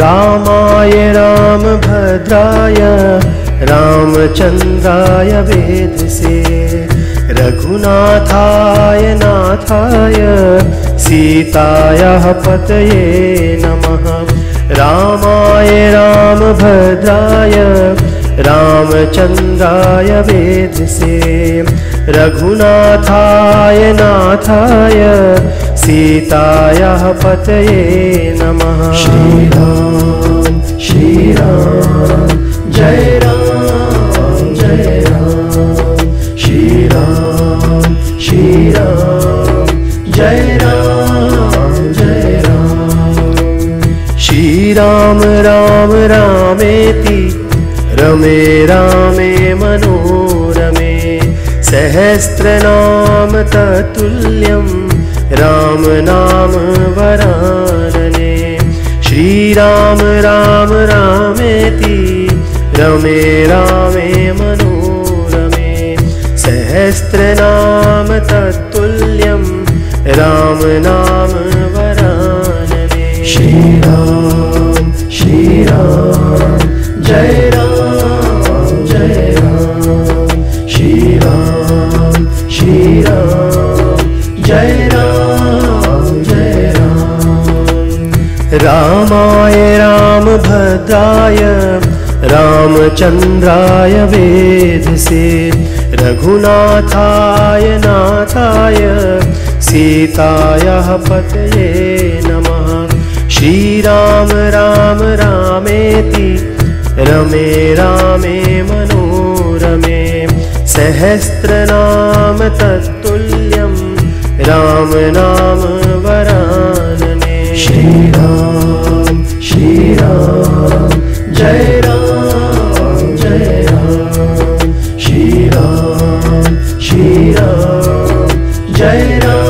रामाय रामभद्राय रामचन्द्राय वेदसे रघुनाथाय नाथाय सीतायाः पतये नमः। रामाय रामभद्राय रामचन्द्राय वेदसे रघुनाथाय नाथाय सीतायाः पतये नमः। श्रीराम श्रीराम जय राम जय राम। श्रीराम श्रीराम जय राम जय राम। श्रीराम राम रामेति रमे रामे मनोरमे सहस्रनाम तत्तुल्यं राम नाम वरानने। श्रीराम राम रामेति रमे रामे मनोरमे सहस्रनाम तत्तुल्यं राम नाम वरानने। श्रीराम रामाय रामभद्राय रामचन्द्राय वेदसे रघुनाथाय नाथाय सीतायाः पतये नमः। श्रीराम राम रामेति रमे रामे मनोरमे सहस्रनाम तत्तुल्यं राम नाम श्रीराम श्रीराम जय राम जय राम श्रीराम श्रीराम जय राम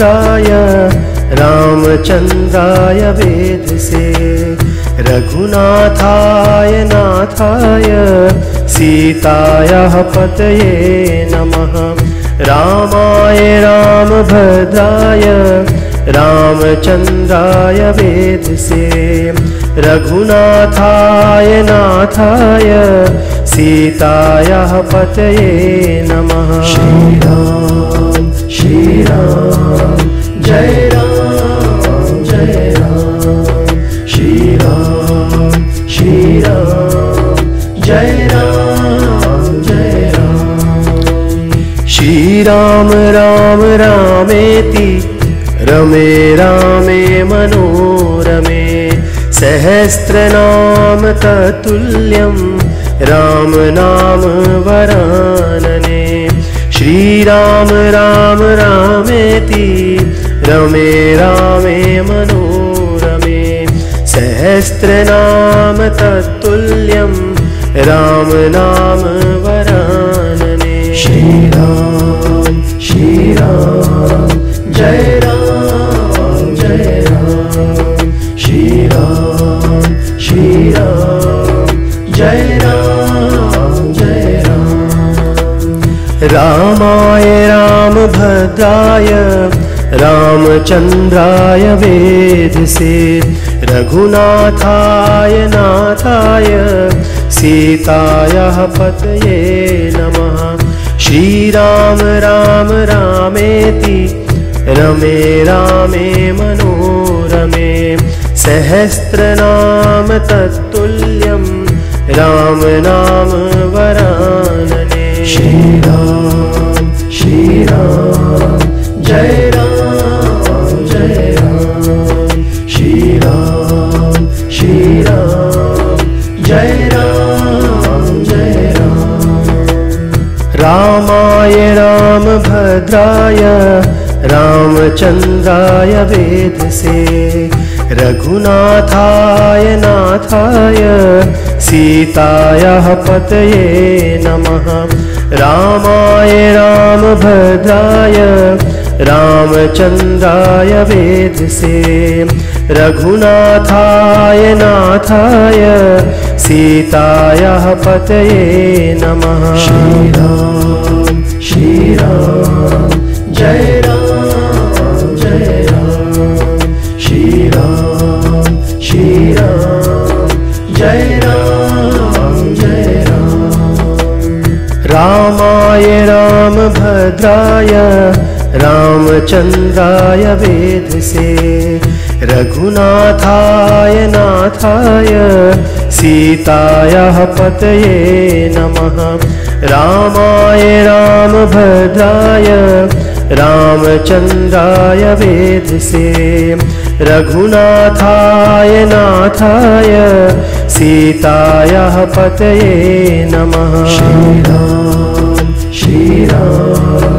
रामभद्राय रामचन्द्राय वेदसे। रघुनाथाय नाथाय सीतायाः पतये नमः। रामाय रामभद्राय रामचन्द्राय वेदसे रघुनाथाय नाथाय सीतायाः पतये नमः। श्रीराम श्रीराम जय राम जय राम। श्रीराम श्रीराम जय राम जय राम। श्रीराम राम रामेति रमे रामे मनोरमे सहस्रनाम तत्तुल्यं राम नाम वरानने। श्रीराम राम रामेति रमे रामे मनोरमे। सहस्रनाम तत्तुल्यं राम नाम राम श्रीराम श्रीराम, जय राम जय राम। रामाय रामभद्राय रामचन्द्राय वेदसे, रघुनाथाय नाथाय, सीतायाः पतये नमः। श्रीराम, राम, रामेति, रमे, रामे मनोरमे सहस्रनाम तत्तुल्यं राम नाम वरानने। श्रीराम श्रीराम जय राम जय राम। श्रीराम श्रीराम जय राम जय राम। रामाय रामभद्राय रामचन्द्राय वेदसे रघुनाथाय नाथाय सीतायाः पतये नमः। रामाय रामभद्राय रामचन्द्राय वेदसे। रघुनाथाय नाथाय सीतायाः पतये नमः। श्रीराम रामाय रामभद्राय रामचन्द्राय वेदसे रघुनाथाय नाथाय सीतायाः पतये नमः। रामाय रामभद्राय रामचन्द्राय वेदसे रघुनाथाय नाथाय सीतायाः पतये नमः। श्रीराम श्रीराम